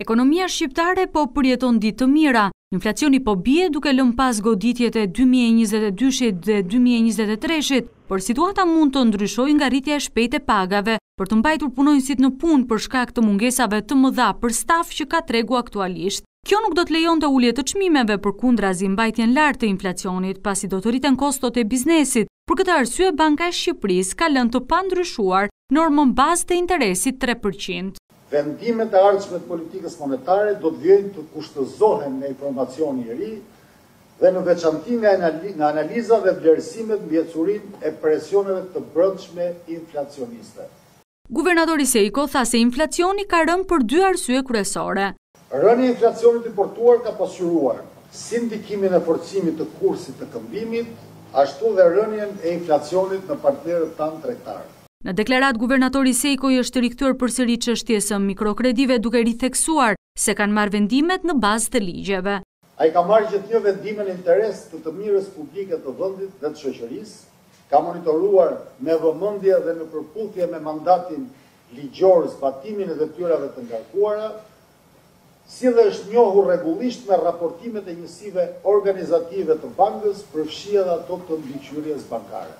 Ekonomia shqiptare po përjeton ditë të mira, inflacioni po bie duke lënë pas goditjet e dy mijë e njëzet e dyshit dhe dy mijë e njëzet e treshit, por situata mund të ndryshojë nga rritja e shpejtë e pagave për të mbajtur punonjësit në punë për shkak të mungesave të mëdha për staf që ka tregu aktualisht. Kjo nuk do të lejonte ulje të çmimeve, përkundrazi mbajtjen lart të inflacionit, pasi do të rriten kostot e biznesit, Për këtë arsye Banka e Shqipërisë ka lënë të pandryshuar normën bazë të interesit tre për qind. Vendimet e ardhshme të politikës monetare do të vijojnë të kushtëzohen nga informacioni i ri dhe në veçanti nga analiza dhe vlerësimet mbi ecurinë e presioneve të brendshme inflacioniste. Guvernatori Sejko tha se inflacioni ka rënë për dy arsye kryesore. Rënia e inflacionit importuar ka pasqyruar si ndikimin e forcimit të kursit të këmbimit, ashtu dhe rënien e inflacionit në partnerët tanë tregtarë. Në deklaratë guvernatori Sejko i është rikthyer përsëri çështjes së mikrokredive duke ritheksuar se kanë marrë vendimet në bazë të ligjeve. Ai ka marrë gjithnjë vendime në interes të të mirës publike të vendit dhe të shoqërisë, ka monitoruar me vëmendje dhe në përputhje me mandatin ligjor zbatimin e detyrave të ngarkuara, si dhe është njohur rregullisht me raportimet e njësive organizative të bankës, përfshi edhe ato të mbikëqyrjes bankare.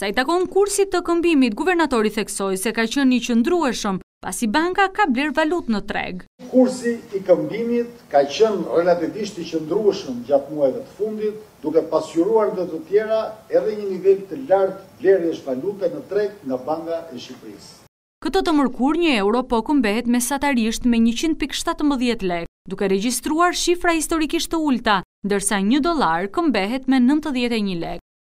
Sa i takon kursit të këmbimit, guvernatori theksoi se ka qenë i qëndrueshëm, pasi banka ka blerë valutë në treg. Kursi i këmbimit ka qenë relativisht i qëndrueshëm gjatë muajve të fundit, duke pasqyruar ndër të tjera edhe një nivel të lartë blerjesh valute në treg nga Banka e Shqipërisë. Këtë të mërkurë një euro po këmbehet mesatarisht me njëqind pikë shtatëmbëdhjetë lekë, duke regjistruar shifra historikisht të ulëta, ndërsa një dollar këmbehet me nëntëdhjetë e një lekë.